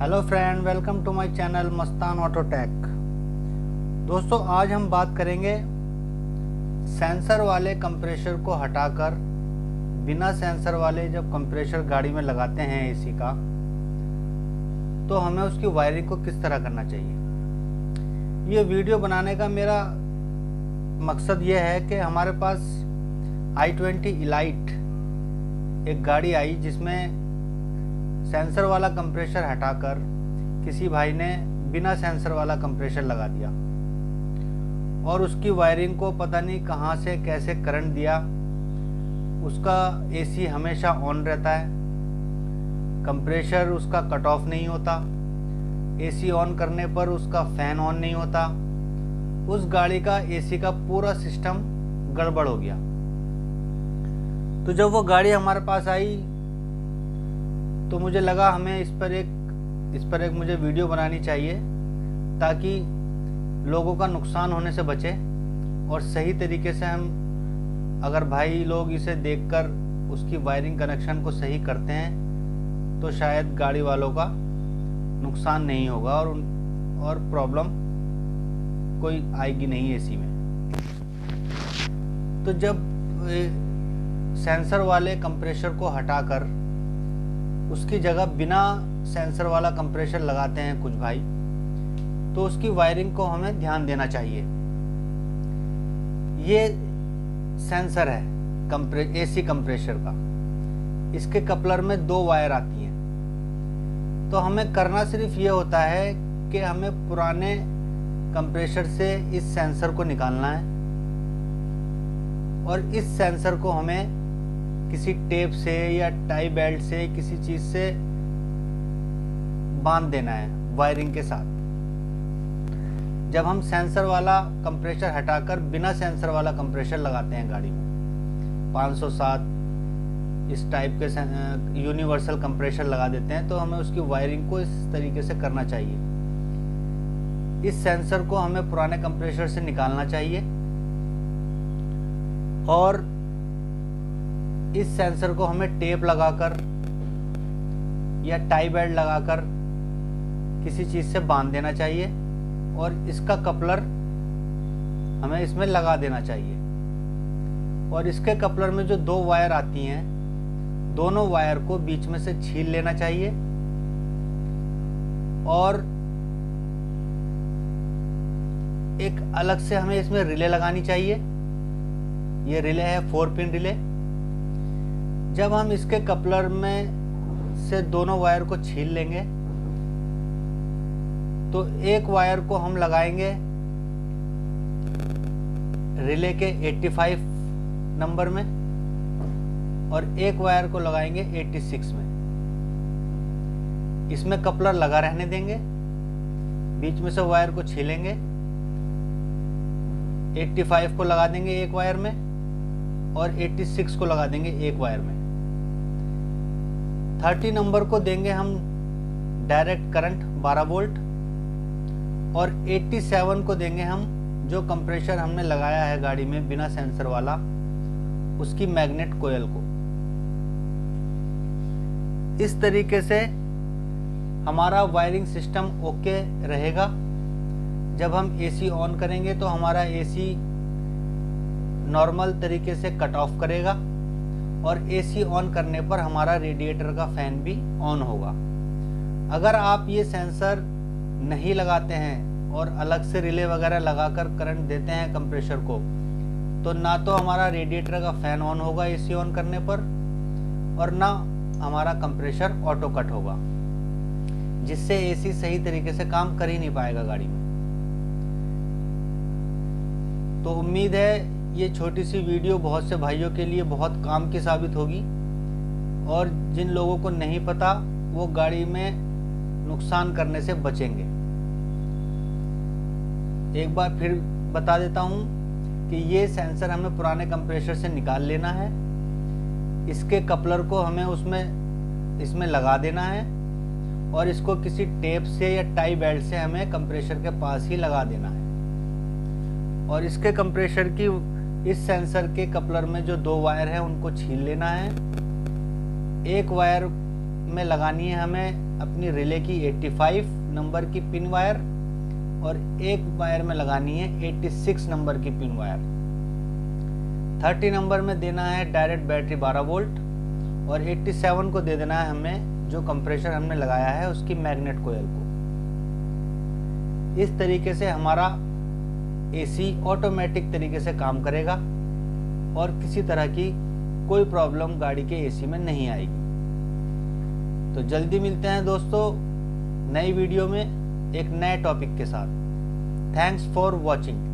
Hello friend welcome to my channel Mastan auto tech दोस्तों, आज हम बात करेंगे सेंसर वाले कंप्रेशर को हटाकर, बिना सेंसर वाले जब कंप्रेशर गाड़ी में लगाते हैं एसी का तो हमें उसकी वायरिंग को किस तरह करना चाहिए? ये वीडियो बनाने का मेरा मकसद ये है कि हमारे पास आई ट्वेंटी इलाइट एक गाड़ी आई जिसमें सेंसर वाला कंप्रेशर हटाकर किसी भाई ने बिना सेंसर वाला कंप्रेशर लगा दिया। और उसकी वायरिंग को पता नहीं कहाँ से कैसे करंट दिया। उसका एसी हमेशा ऑन रहता है। कंप्रेशर उसका कट ऑफ़ नहीं होता। एसी ऑन करने पर उसका फ़ैन ऑन नहीं होता। उस गाड़ी का एसी का पूरा सिस्टम गड़बड़ हो गया। तो जब वो गाड़ी हमारे पास आई तो मुझे लगा हमें इस पर एक, इस पर एक मुझे वीडियो बनानी चाहिए ताकि लोगों का नुकसान होने से बचे और सही तरीके से हम, अगर भाई लोग इसे देखकर उसकी वायरिंग कनेक्शन को सही करते हैं तो शायद गाड़ी वालों का नुकसान नहीं होगा और और प्रॉब्लम कोई आएगी नहीं एसी में। तो जब सेंसर वाले कंप्रेशर को हटाकर उसकी जगह बिना सेंसर वाला कंप्रेशर लगाते हैं कुछ भाई। तो उसकी वायरिंग को हमें ध्यान देना चाहिए। ये सेंसर है कंप्रे एसी कंप्रेशर का। इसके कपलर में दो वायर आती हैं। तो हमें करना सिर्फ़ ये होता है कि हमें पुराने कंप्रेशर से इस सेंसर को निकालना है। और इस सेंसर को हमें किसी टेप से या टाई बेल्ट से किसी चीज़ से बाँध देना है, वायरिंग के साथ। जब हम सेंसर वाला कंप्रेशर हटाकर बिना सेंसर वाला कंप्रेशर लगाते हैं गाड़ी में 507 इस टाइप के यूनिवर्सल कंप्रेशर लगा देते हैं तो हमें उसकी वायरिंग को इस तरीके से करना चाहिए। इस सेंसर को हमें पुराने कंप्रेशर से निकालना चाहिए और इस सेंसर को हमें टेप लगाकर या टाई बेल्ट लगाकर किसी चीज़ से बाँध देना चाहिए और इसका कपलर हमें इसमें लगा देना चाहिए। और इसके कपलर में जो दो वायर आती हैं, दोनों वायर को बीच में से छील लेना चाहिए। और एक अलग से हमें इसमें रिले लगानी चाहिए। ये रिले है फोर पिन रिले जब हम इसके कपलर में से दोनों वायर को छील लेंगे तो एक वायर को हम लगाएँगे रिले के 85 नंबर में और एक वायर को लगाएँगे 86 में। इसमें कपलर लगा रहने देंगे, बीच में से वायर को छीलेंगे 85 को लगा देंगे एक वायर में और 86 को लगा देंगे एक वायर में। थर्टी नंबर को देंगे हम डायरेक्ट करंट 12 वोल्ट और 87 को देंगे हम जो कंप्रेशर हमने लगाया है गाड़ी में बिना सेंसर वाला, उसकी मैग्नेट कोयल को। इस तरीके से हमारा वायरिंग सिस्टम ओके रहेगा। जब हम एसी ऑन करेंगे तो हमारा एसी नॉर्मल तरीके से कट ऑफ़ करेगा। और एसी ऑन करने पर हमारा रेडिएटर का फ़ैन भी ऑन होगा। अगर आप ये सेंसर नहीं लगाते हैं और अलग से रिले वगैरह लगाकर करंट देते हैं कंप्रेशर को तो ना तो हमारा रेडिएटर का फ़ैन ऑन होगा एसी ऑन करने पर और ना हमारा कंप्रेशर ऑटो कट होगा, जिससे एसी सही तरीके से काम कर ही नहीं पाएगा गाड़ी में। तो उम्मीद है ये छोटी सी वीडियो बहुत से भाइयों के लिए बहुत काम की साबित होगी। और जिन लोगों को नहीं पता, वो गाड़ी में नुकसान करने से बचेंगे। एक बार फिर बता देता हूँ कि ये सेंसर हमें पुराने कंप्रेशर से निकाल लेना है। इसके कपलर को हमें उसमें, इसमें लगा देना है और इसको किसी टेप से या टाई बेल्ट से हमें कंप्रेशर के पास ही लगा देना है। और इसके कंप्रेशर की इस सेंसर के कपलर में जो दो वायर है, उनको छील लेना है। एक वायर में लगानी है हमें अपनी रिले की 85 नंबर की पिन वायर और एक वायर में लगानी है 86 नंबर की पिन वायर। 30 नंबर में देना है डायरेक्ट बैटरी 12 वोल्ट और 87 को दे देना है हमें जो कंप्रेशर हमने लगाया है, उसकी मैग्नेट कोयल को। इस तरीके से हमारा एसी ऑटोमेटिक तरीके से काम करेगा और किसी तरह की कोई प्रॉब्लम गाड़ी के एसी में नहीं आएगी। तो जल्दी मिलते हैं दोस्तों नई वीडियो में एक नए टॉपिक के साथ। Thanks for watching